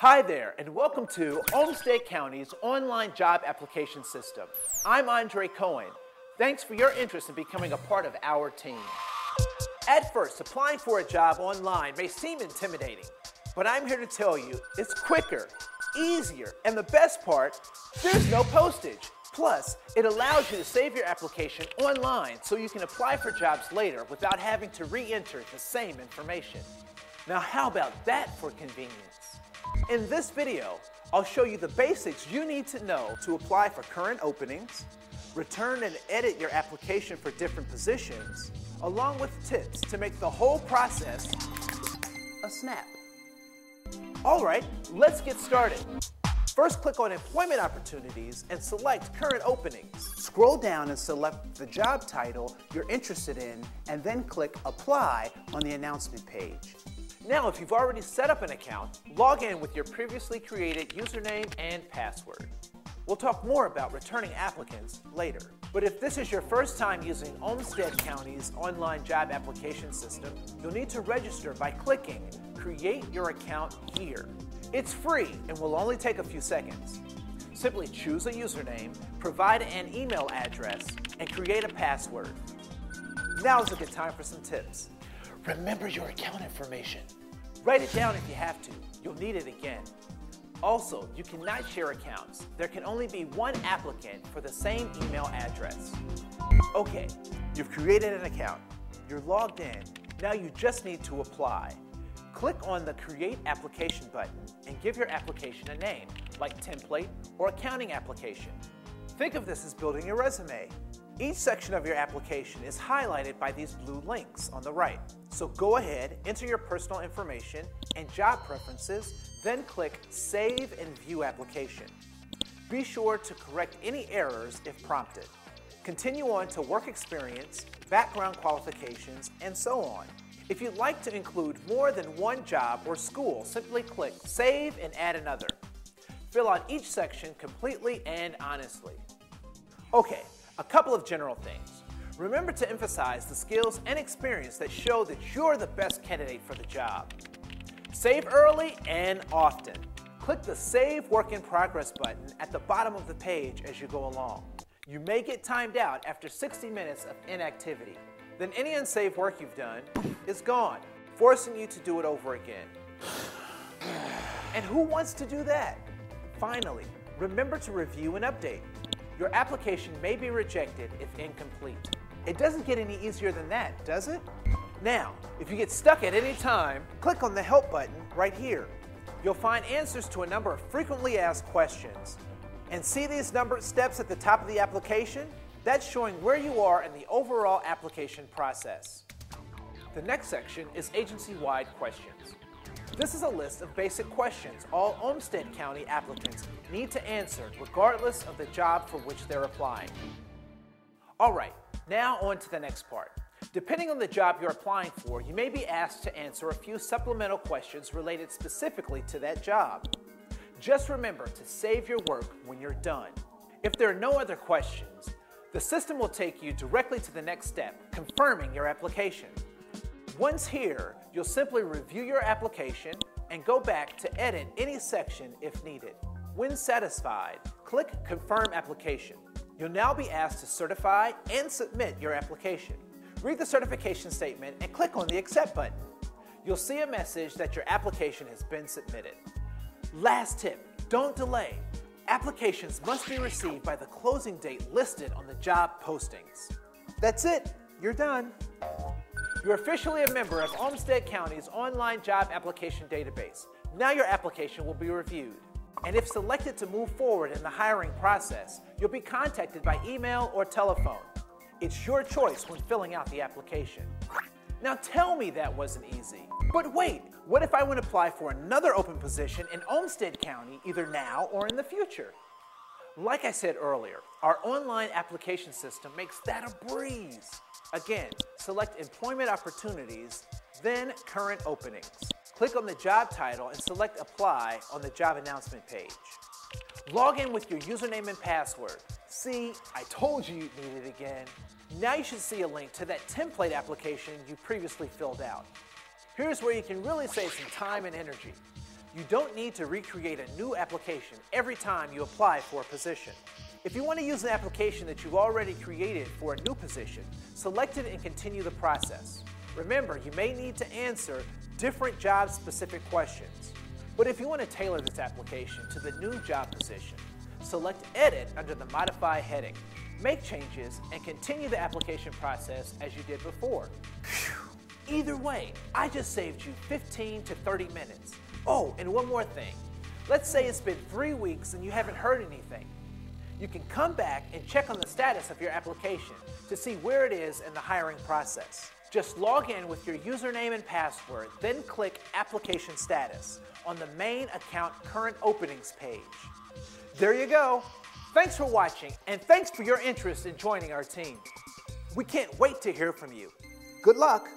Hi there, and welcome to Olmsted County's online job application system. I'm Andre Koen. Thanks for your interest in becoming a part of our team. At first, applying for a job online may seem intimidating, but I'm here to tell you it's quicker, easier, and the best part, there's no postage. Plus, it allows you to save your application online so you can apply for jobs later without having to re-enter the same information. Now how about that for convenience? In this video, I'll show you the basics you need to know to apply for current openings, return and edit your application for different positions, along with tips to make the whole process a snap. All right, let's get started. First, click on Employment Opportunities and select Current Openings. Scroll down and select the job title you're interested in, and then click Apply on the announcement page. Now, if you've already set up an account, log in with your previously created username and password. We'll talk more about returning applicants later. But if this is your first time using Olmsted County's online job application system, you'll need to register by clicking Create Your Account here. It's free and will only take a few seconds. Simply choose a username, provide an email address, and create a password. Now is a good time for some tips. Remember your account information. Write it down if you have to. You'll need it again. Also, you cannot share accounts. There can only be one applicant for the same email address. Okay, you've created an account. You're logged in. Now you just need to apply. Click on the Create Application button and give your application a name, like Template or Accounting Application. Think of this as building your resume. Each section of your application is highlighted by these blue links on the right. So go ahead, enter your personal information and job preferences, then click Save and View Application. Be sure to correct any errors if prompted. Continue on to work experience, background qualifications, and so on. If you'd like to include more than one job or school, simply click Save and add another. Fill out each section completely and honestly. Okay, a couple of general things. Remember to emphasize the skills and experience that show that you're the best candidate for the job. Save early and often. Click the Save Work in Progress button at the bottom of the page as you go along. You may get timed out after 60 minutes of inactivity then any unsaved work you've done is gone, forcing you to do it over again. And who wants to do that? Finally, remember to review and update. Your application may be rejected if incomplete. It doesn't get any easier than that, does it? Now, if you get stuck at any time, click on the Help button right here. You'll find answers to a number of frequently asked questions. And see these numbered steps at the top of the application? That's showing where you are in the overall application process. The next section is agency-wide questions. This is a list of basic questions all Olmsted County applicants need to answer regardless of the job for which they're applying. All right, now on to the next part. Depending on the job you're applying for, you may be asked to answer a few supplemental questions related specifically to that job. Just remember to save your work when you're done. If there are no other questions, the system will take you directly to the next step, confirming your application. Once here, you'll simply review your application and go back to edit any section if needed. When satisfied, click Confirm Application. You'll now be asked to certify and submit your application. Read the certification statement and click on the Accept button. You'll see a message that your application has been submitted. Last tip, don't delay. Applications must be received by the closing date listed on the job postings. That's it, you're done. You're officially a member of Olmsted County's online job application database. Now your application will be reviewed. And if selected to move forward in the hiring process, you'll be contacted by email or telephone. It's your choice when filling out the application. Now tell me that wasn't easy. But wait, what if I want to apply for another open position in Olmsted County either now or in the future? Like I said earlier, our online application system makes that a breeze. Again, select Employment Opportunities, then Current Openings. Click on the job title and select Apply on the job announcement page. Log in with your username and password. See, I told you you'd need it again. Now you should see a link to that template application you previously filled out. Here's where you can really save some time and energy. You don't need to recreate a new application every time you apply for a position. If you want to use an application that you've already created for a new position, select it and continue the process. Remember, you may need to answer different job-specific questions. But if you want to tailor this application to the new job position, select Edit under the Modify heading. Make changes and continue the application process as you did before. Either way, I just saved you 15 to 30 minutes. Oh, and one more thing. Let's say it's been three weeks and you haven't heard anything. You can come back and check on the status of your application to see where it is in the hiring process. Just log in with your username and password, then click Application Status on the main account current openings page. There you go. Thanks for watching and thanks for your interest in joining our team. We can't wait to hear from you. Good luck.